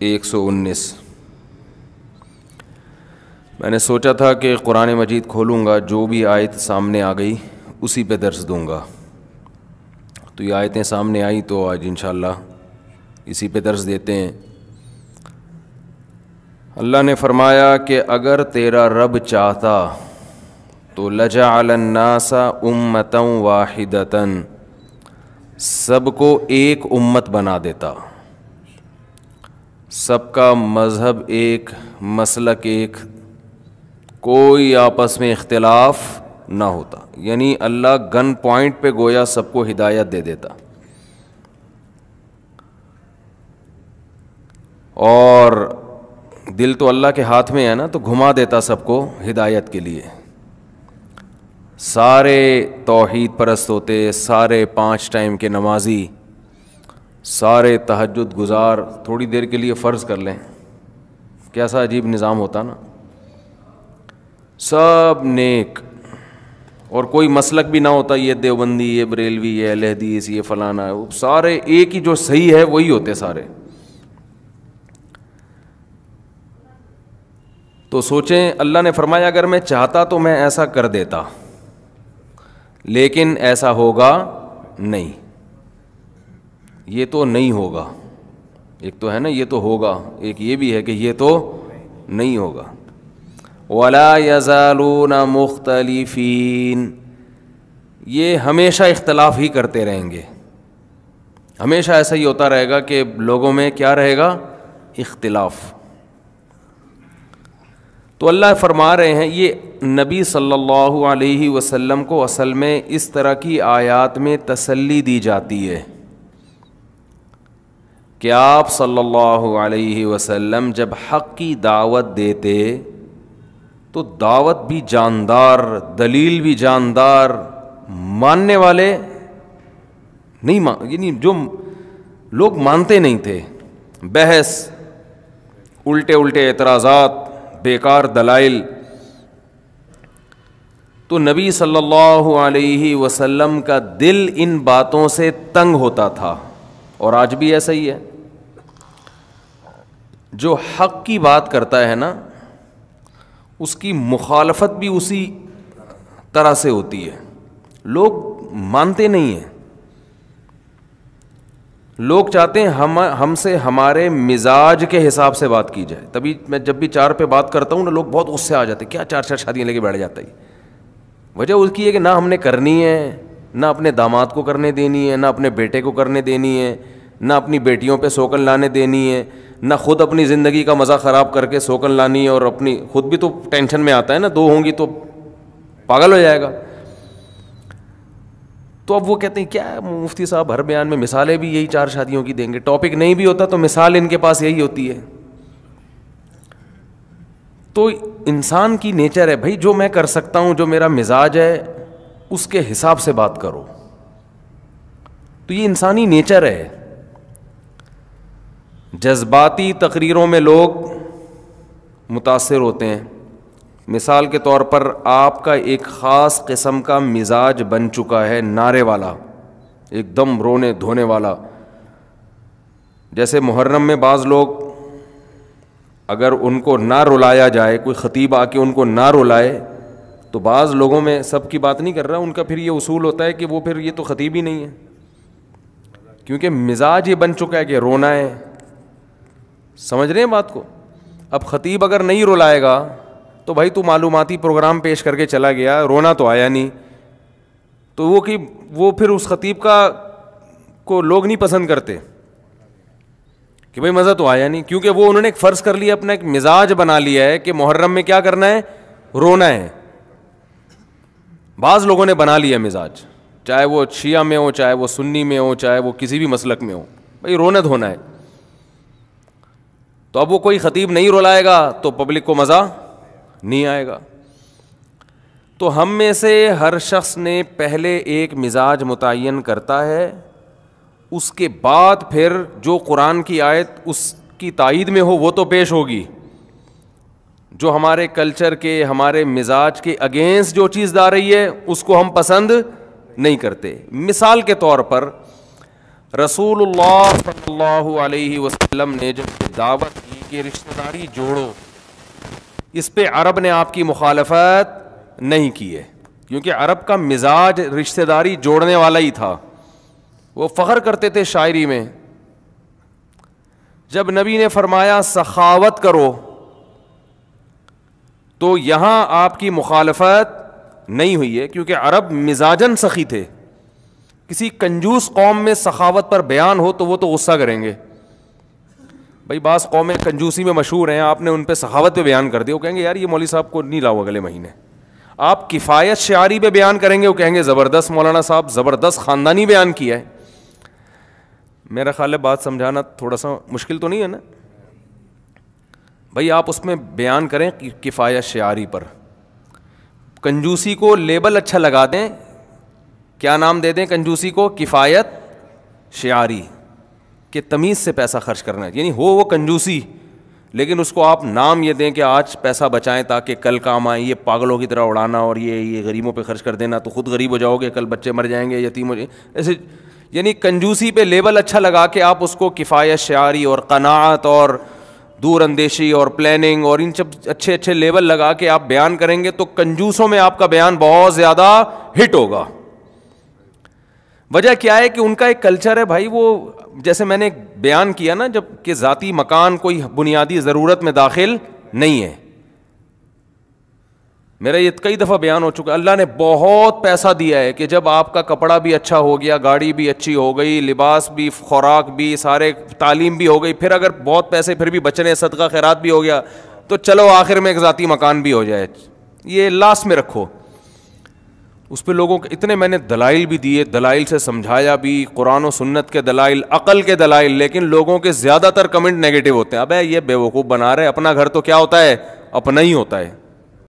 119 मैंने सोचा था कि कुरान मजीद खोलूँगा, जो भी आयत सामने आ गई, उसी पे दर्स दूँगा। तो ये आयतें सामने आई तो आज इंशाल्लाह इसी पे दर्स देते हैं। अल्लाह ने फरमाया कि अगर तेरा रब चाहता तो लजा अलन्नासा उम्मतम वाहिदतन, सबको एक उम्मत बना देता। सबका मज़हब एक, मसलक एक। कोई आपस में इख्तिलाफ ना होता। यानी अल्लाह गन पॉइंट पे गोया सबको हिदायत दे देता। और दिल तो अल्लाह के हाथ में है ना तो घुमा देता सबको हिदायत के लिए। सारे तोहीद परस्त होते, सारे पाँच टाइम के नमाजी सारे तहजद गुजार थोड़ी देर के लिए फ़र्ज़ कर लें। कैसा अजीब निज़ाम होता ना। सब नेक। और कोई मसलक भी ना होता, ये देवबंदी, ये बरेलवी, ये अलहदीस ये फ़लाना सारे एक ही जो सही है, वही होते सारे। तो सोचें, अल्लाह ने फरमाया, अगर मैं चाहता तो मैं ऐसा कर देता, लेकिन ऐसा होगा नहीं। ये तो नहीं होगा। एक तो है ना, ये तो होगा। एक ये भी है कि ये तो नहीं होगा। वला यजालून मुख्तलिफीन। ये हमेशा इख्तलाफ ही करते रहेंगे। हमेशा ऐसा ही होता रहेगा कि लोगों में क्या रहेगा? इख्तिलाफ़। तो अल्लाह फरमा रहे हैं, ये नबी सल्लल्लाहु अलैहि वसल्लम को असल में इस तरह की आयत में तसल्ली दी जाती है। कि आप सल्लल्लाहु अलैहि वसल्लम जब हक़ की दावत देते तो दावत भी जानदार, दलील भी जानदार, मानने वाले नहीं मान यानी जो लोग मानते नहीं थे, बहस उल्टे उल्टे एतराज़ात, बेकार दलाइल तो नबी सल्लल्लाहु अलैहि वसल्लम का दिल इन बातों से तंग होता था। और आज भी ऐसा ही है। जो हक की बात करता है ना, उसकी मुखालफत भी उसी तरह से होती है। लोग मानते नहीं हैं। लोग चाहते हैं हम, हमसे हमारे मिजाज के हिसाब से बात की जाए। तभी मैं जब भी चार पे बात करता हूँ ना, लोग बहुत गुस्से आ जाते क्या चार चार शादियाँ लेके बैठ जाता है? वजह उसकी है कि ना हमने करनी है। ना अपने दामाद को करने देनी है, ना अपने बेटे को करने देनी है, ना अपनी बेटियों पे सोकन लाने देनी है, ना खुद अपनी ज़िंदगी का मज़ा ख़राब करके सोकन लानी है और अपनी, खुद भी तो टेंशन में आता है ना, दो होंगी तो पागल हो जाएगा। तो अब वो कहते हैं, क्या मुफ्ती साहब हर बयान में मिसालें भी यही चार शादियों की देंगे? टॉपिक नहीं भी होता तो मिसाल इनके पास यही होती है। तो इंसान की नेचर है, भाई, जो मैं कर सकता हूँ, जो मेरा मिजाज है उसके हिसाब से बात करो। तो ये इंसानी नेचर है। जज्बाती तकरीरों में लोग मुतासर होते हैं। मिसाल के तौर पर आपका एक ख़ास किस्म का मिजाज बन चुका है नारे वाला, एकदम रोने धोने वाला। जैसे मुहर्रम में बाज़ लोग अगर उनको ना रुलाया जाए, कोई ख़तीब आके उनको ना रुलाए तो बाज़ लोगों में सब की बात नहीं कर रहा, उनका फिर ये उसूल होता है कि वो फिर ये तो ख़तीब ही नहीं है। क्योंकि मिजाज ये बन चुका है कि रोना है। समझ रहे हैं बात को? अब ख़तीब अगर नहीं रुलाएगा तो भाई तू मालूमाती प्रोग्राम पेश करके चला गया, रोना तो आया नहीं। तो वो कि, वो फिर उस ख़तीब का, को लोग नहीं पसंद करते। कि भाई मज़ा तो आया नहीं, क्योंकि वो उन्होंने एक फ़र्ज़ कर लिया, अपना एक मिजाज बना लिया है कि मुहर्रम में क्या करना है? रोना है। बाज़ लोगों ने बना लिया मिजाज, चाहे वो शिया में हो, चाहे वो सुन्नी में हो, चाहे वो किसी भी मसलक में हो। भाई रोना धोना है। तो अब वो कोई ख़तीब नहीं रुलाएगा तो पब्लिक को मज़ा नहीं आएगा। तो हम में से हर शख्स ने पहले एक मिजाज मुतन करता है, उसके बाद फिर जो कुरान की आयत उसकी तायद में हो, वो तो पेश होगी। जो हमारे कल्चर के, हमारे मिजाज के अगेंस्ट जो चीज़ आ रही है, उसको हम पसंद नहीं करते। मिसाल के तौर पर, रसूलुल्लाह सल्लल्लाहु अलैहि ने जब दावत की कि रिश्तेदारी जोड़ो, इस पे अरब ने आपकी मुखालफत नहीं की है, क्योंकि अरब का मिजाज रिश्तेदारी जोड़ने वाला ही था। वो फ़ख्र करते थे शायरी में, जब नबी ने फरमाया, सखावत करो तो यहाँ आपकी मुखालफत नहीं हुई है, क्योंकि अरब मिजाजन सखी थे। किसी कंजूस कौम में सखावत पर बयान हो तो वो तो गुस्सा करेंगे। भाई, बास कौमें कंजूसी में मशहूर हैं, आपने उन पर सखावत पे बयान कर दिया, वो कहेंगे, यार, ये मौली साहब को नहीं लाओ अगले महीने। आप किफ़ायत शारी पे बयान करेंगे, वो कहेंगे, ज़बरदस्त मौलाना साहब, ज़बरदस्त ख़ानदानी बयान किया है। मेरा ख्याल है बात समझाना थोड़ा सा मुश्किल तो नहीं है ना? भाई, आप उसमें बयान करें किफ़ायत शारी पर। कंजूसी को लेबल अच्छा लगा दें। क्या नाम दे दें कंजूसी को? किफ़ायत शारी के तमीज़ से पैसा खर्च करना है। यानी हो वो कंजूसी, लेकिन उसको आप नाम ये दें कि आज पैसा बचाएँ ताकि कल काम आए, ये पागलों की तरह उड़ाना और ये ये गरीबों पे खर्च कर देना तो खुद गरीब हो जाओगे, कल बच्चे मर जाएँगे, यतीम हो जाए ऐसे, यानी कंजूसी पे लेबल अच्छा लगा के आप उसको किफ़ायत शारी और कनात और दूर अंदेशी और प्लानिंग और इन सब अच्छे अच्छे लेवल लगा के आप बयान करेंगे तो कंजूसों में आपका बयान बहुत ज़्यादा हिट होगा। वजह क्या है कि उनका एक कल्चर है भाई, वो जैसे मैंने बयान किया ना, जब कि ज़ाती मकान कोई बुनियादी ज़रूरत में दाखिल नहीं है। मेरा ये कई दफ़ा बयान हो चुका अल्लाह ने बहुत पैसा दिया है कि जब आपका कपड़ा भी अच्छा हो गया, गाड़ी भी अच्छी हो गई, लिबास भी, खुराक भी, सारे तालीम भी हो गई, फिर अगर बहुत पैसे फिर भी बचने, सदका, खैरात भी हो गया तो चलो आखिर में एक ज़ाती मकान भी हो जाए। ये लास्ट में रखो। उस पर लोगों के इतने मैंने दलाइल भी दिए, दलाइल से समझाया भी, कुरान और सुन्नत के दलाइल, अकल के दलाइल, लेकिन लोगों के ज़्यादातर कमेंट नेगेटिव होते हैं। अब ये बेवकूफ़ बना रहे अपना घर तो क्या होता है? अपना ही होता है।